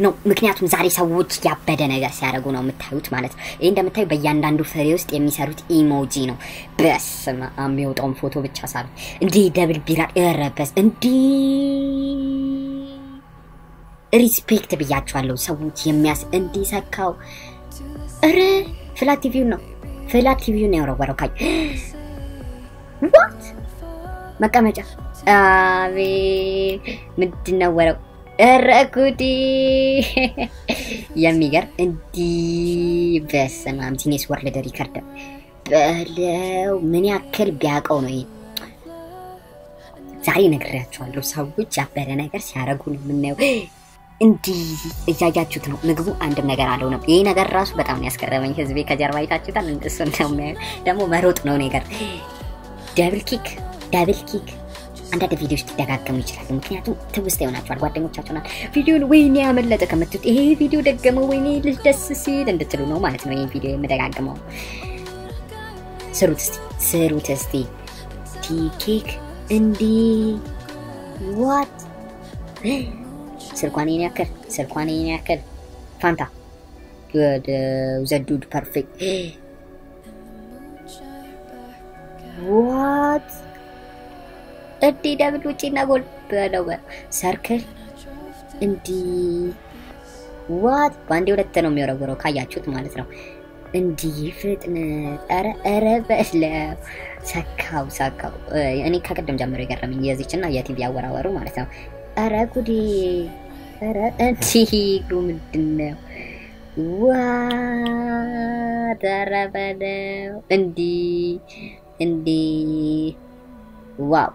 ነው። ምክንያቱም ዛሬ ሰዎች ያበደ ነገር ሲያደርጉ ነው የምታዩት ማለት ነው። ይህ እንደምታዩ በእያንዳንዱ ፍሬ ውስጥ የሚሰሩት ኢሞጂ ነው። በስመ አብ የሚወጣውን ፎቶ ብቻ ሳሉ እንዲህ ደብል ቢራ ረበስ እንዲህ ሪስፔክት ብያቸዋለሁ። ሰዎች የሚያስ እንዲህ ሰካው ኧረ ፍላት ቲቪውን ነው ፍላት ቲቪውን ነው የወረወረው። ካይ ዋት መቀመጫ አቤት ምንድን ነው ወረው ኧረ ጉዲ የሚገርም እንዲህ በስመ አብ Guinness World Record በለው ምን ያክል ቢያውቀው ነው ይሄ ዛሬ ነግሬያቸዋለሁ። ሰዎች ያበደ ነገር ሲያደርጉ ነው የምናየው። እንዲህ እያያችሁት ነው። ምግቡ አንድም ነገር አልሆነም። ይህ ነገር ራሱ በጣም ነው ያስገረመኝ። ህዝቤ ከጀርባ አይታችሁታል። ነው የሚያየው። ደግሞ መሮጥ ነው ነገር double kick double kick አንዳንድ ቪዲዮዎች ሊደጋገሙ ይችላሉ። ምክንያቱም ትውስታ ይሆናቸዋል። ጓደኞቻቸው ናት። ቪዲዮን ወይኔ ያመለጠ ከምትሉት ይሄ ቪዲዮ ደገመው ወይኔ ልጅ ደስ ሲል እንድትሉ ነው ማለት ነው። ይህ ቪዲዮ የምደጋግመው። ስሩት እስቲ ስሩት እስቲ። ቲኬክ እንዲህ what? ስልኳን ይሄን ያክል ስልኳን ይሄን ያክል። ፋንታ። the Dude Perfect። what እንዲህ double ውጪና ጎል በለው circle እንዲህ what በአንዴ ሁለት ነው የሚወረወረው ካያችሁት ማለት ነው። እንዲህ ፍጥነት ኧረ ኧረ በለው ሰካው ሰካው። እኔ ከቅድም ጀምሮ የገረመኝ የዚች እና የቲቪ አወራወሩ ማለት ነው። ኧረ ጉዴ ኧረ እንዲህ እግሩ ምንድን ነው? what ኧረ በለው እንዲህ እንዲህ wow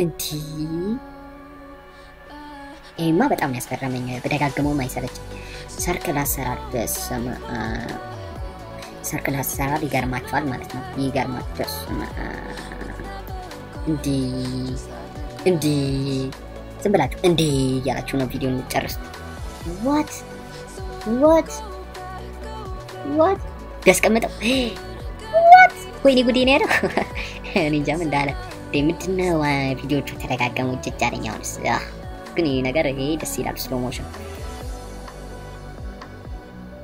እንዲህ ይሄማ በጣም ያስገረመኝ በደጋግመውም አይሰለችም። circle አሰራር አብ። circle አሰራር ይገርማቸዋል ማለት ነው። ይገርማል በስመ አብ። እንዲህ እንዲህ ዝም ብላችሁ እንዲህ እያላችሁ ነው ቪዲዮ የምትጨርሱት። what? what? what? ቢያስቀምጠው? what? ወይኔ ጉዴ ነው ያለው። እኔ እንጃም እንዳለ ምንድነው ቪዲዮቹ ተደጋገሙ። አሁንስ ግን ይህ ነገር ይሄ ደስ ይላል። slow motion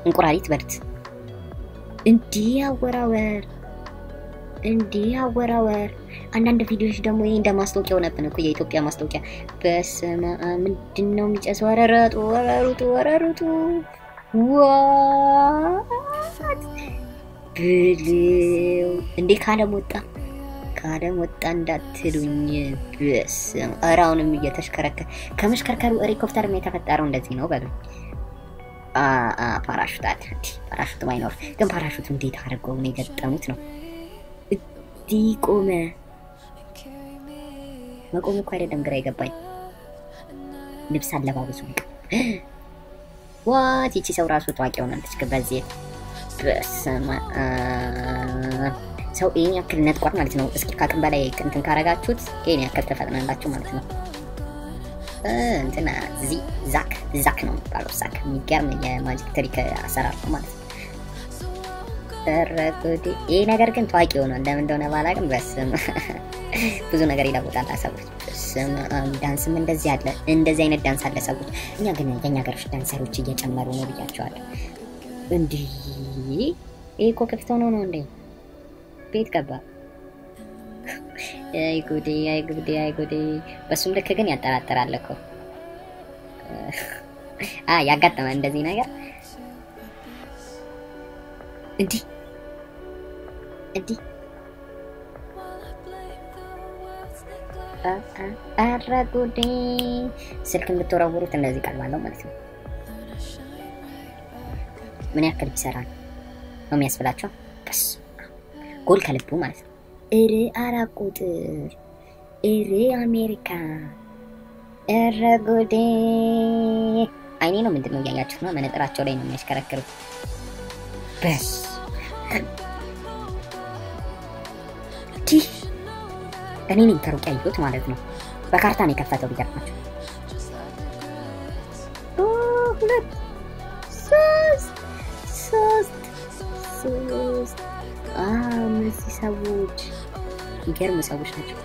እንቁራሪት በርት እንዲህ አወራወር እንዲህ አወራወር። አንዳንድ ቪዲዮዎች ደግሞ ይሄ እንደ ማስታወቂያ ሆነብን እኮ የኢትዮጵያ ማስታወቂያ። በስመ አብ ምንድን ነው የሚጨሰው? ወረረጡ ወረሩጡ ወረሩጡ ዋት ብልው እንዴ ካለም ወጣ ካለም ወጣ እንዳትሉኝ። በስመ ኧረ እየተሽከረከረ ከመሽከርከሩ ሄሊኮፕተር የተፈጠረው እንደዚህ ነው በሉ። ፓራሹት አለ። ፓራሹት ማይኖር ግን ፓራሹት እንዴት አድርገው ነው የገጠሙት ነው እንዲህ ቆመ። መቆም እኮ አይደለም ግራ የገባኝ ልብስ አለባበሱ what ይቺ ሰው ራሱ ታዋቂ ሆናለች። በዚህ በስመ ሰው ይህን ያክል ነጥቋር ማለት ነው። እስኪ ከአቅም በላይ እንትን ካረጋችሁት ይህን ያክል ተፈጥናላችሁ ማለት ነው። እንትና ዚ Zach ዛክ ነው የሚባለው። ዛክ የሚገርም የ magic trick አሰራር ነው ማለት ነው። ይህ ነገር ግን ታዋቂ ሆኗል። ለምን እንደሆነ ባላቅም በስም ብዙ ነገር ይለውጣል ሰዎች። በስም ዳንስም እንደዚህ አለ፣ እንደዚህ አይነት ዳንስ አለ ሰዎች። እኛ ግን የኛ ሀገሮች ዳንሰሮች እየጨመሩ ነው ብያቸዋለሁ። እንዲህ ይህ እኮ ክፍት ሆኖ ነው እንዴ ቤት ገባ። አይ ጉዴ፣ አይ ጉዴ፣ አይ ጉዴ። በሱም ልክ ግን ያጠራጥራል እኮ ያጋጠመ እንደዚህ ነገር እንዲህ እንዲህ ኧረ ጉዴ። ስልክ የምትወረውሩት እንደዚህ ቀልባለሁ ማለት ነው። ምን ያክል ቢሰራ ነው የሚያስብላቸው? በስ ጎል ከልቡ ማለት ነው። እሬ አራት ቁጥር እሬ አሜሪካ እረ ጉዴ። አይኔ ነው ምንድን ነው እያያችሁት ነው? መነጥራቸው ላይ ነው የሚያሽከረክሩት። በስ እንዲህ እኔ ነኝ ከሩቅ ያየሁት ማለት ነው። በካርታ ነው የከፈተው። ቢገርማችሁ ሁለት ሶስት ሶስት ሶስት እነዚህ ሰዎች ይገርሙ ሰዎች ናቸው።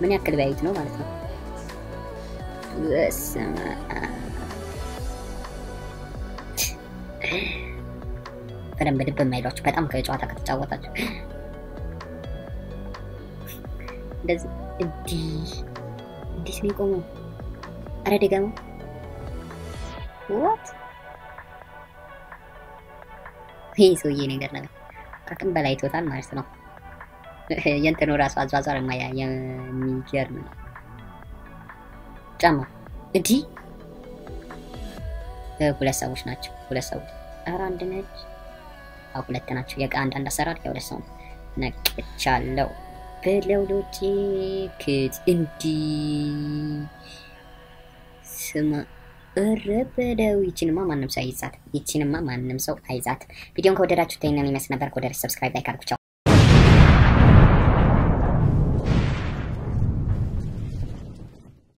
ምን ያክል ቢያዩት ነው ማለት ነው። በደንብ ልብ የማይሏችሁ በጣም ከጨዋታ ከተጫወታችሁ እንደዚህ እንዲህ እንዴት ነው የቆመው? አረ ድገሙ። what ይህ ሰውዬ ነገር ነገር ከአቅም በላይ total ማለት ነው። የእንትኑ ራሱ አዟዟር የማያ የሚገርም ነው። ጫማ እንዲህ ሁለት ሰዎች ናቸው። ሁለት ሰዎች ኧረ አንድ ነች። ሁለት ናቸው። የቃ አንዳንድ አሰራር የሁለት ሰው ነቅቻለሁ ብለው ክት እንዲህ ስማ እረ በለው። ማንም ሰው አይዛት። ይችንማ ማንም ሰው አይዛት። ቪዲዮን ከወደዳችሁ ይህንን ይመስል ነበር። ከወደዳችሁ subscribe ላይ ካልኩቻው